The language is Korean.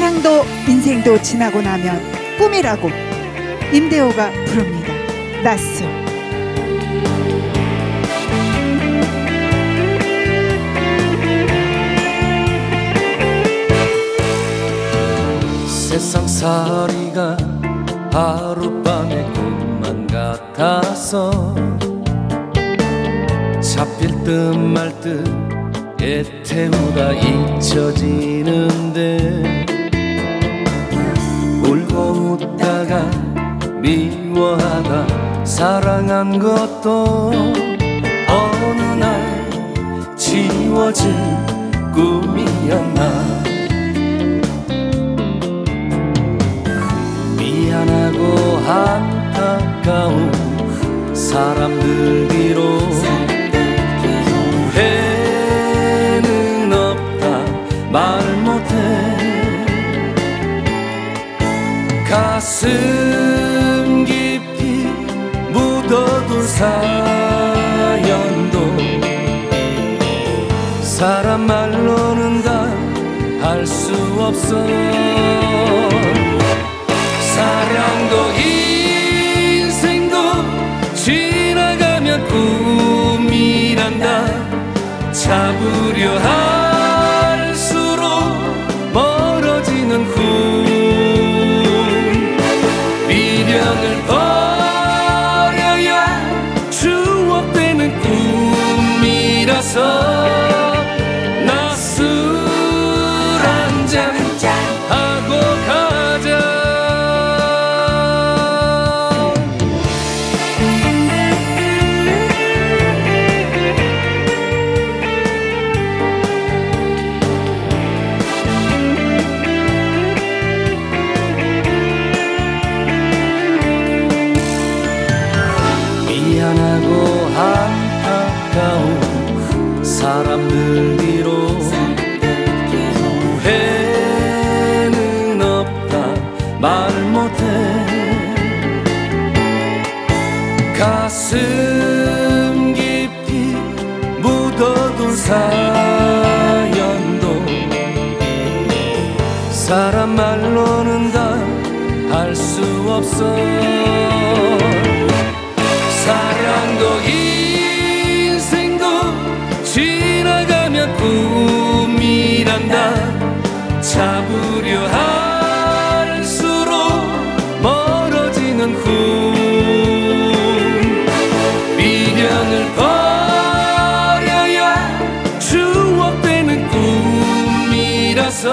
사랑도 인생도 지나고 나면 꿈이라고 임대호가 부릅니다. 낯설. 세상살이가 하룻밤의 꿈만 같아서 잡힐 듯 말듯 애태우다 잊혀지는데 울고 웃다가 미워하다 사랑한 것도 어느 날 지워질 꿈이었나. 미안하고 안타까운 사람들 가슴 깊이 묻어둔 사연도 사람 말로는 다할수 없어. 사랑도 인생도 지나가면 꿈이란다. 잡으려 할 미련을 버려야 추억되는 꿈이라서 미안하고 안타까운 사람들 뒤로 후회는 없다. 말 못해 가슴 깊이 묻어둔 사연도 사람 말로는 다 할 수 없어 꿈이란 다. 잡으려 할수록 멀어지는 꿈. 미련을 버려야 추억되는 꿈이라서.